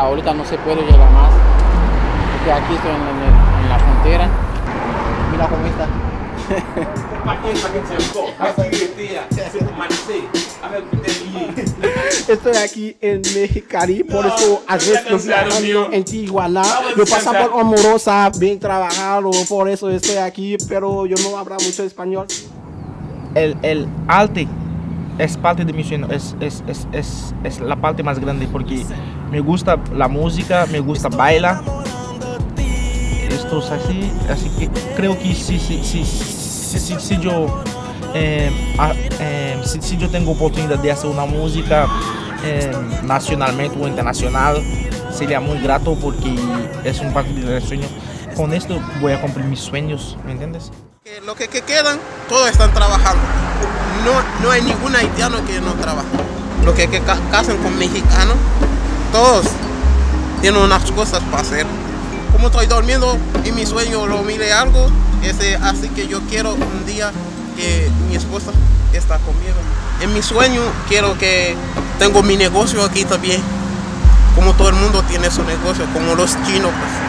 ahorita no se puede llegar más, porque aquí estoy en, en- en la frontera. Mira cómo está. Estoy aquí en Mexicali, por eso a veces viajando en Tijuana. Yo paso por Amorosa, bien trabajado, por eso estoy aquí, pero yo no hablo mucho español. el, el arte es parte de mi sueño, es, es, es, es, es la parte más grande porque me gusta la música, me gusta bailar. Esto es así, así que creo que si, si, si, si, si- si yo, eh, eh, si, si yo tengo oportunidad de hacer una música eh, nacionalmente o internacional, sería muy grato porque es un parte del sueño. Con esto voy a cumplir mis sueños, ¿me entiendes? Que lo que, que quedan, todos están trabajando. No, no hay ningún haitiano que no trabaja. Lo que, que ca- casan con mexicanos, todos tienen unas cosas para hacer. Como estoy durmiendo y mi sueño lo mire algo, ese, así que yo quiero un día que mi esposa está conmigo. En mi sueño quiero que tengo mi negocio aquí también. Como todo el mundo tiene su negocio, como los chinos. Pues.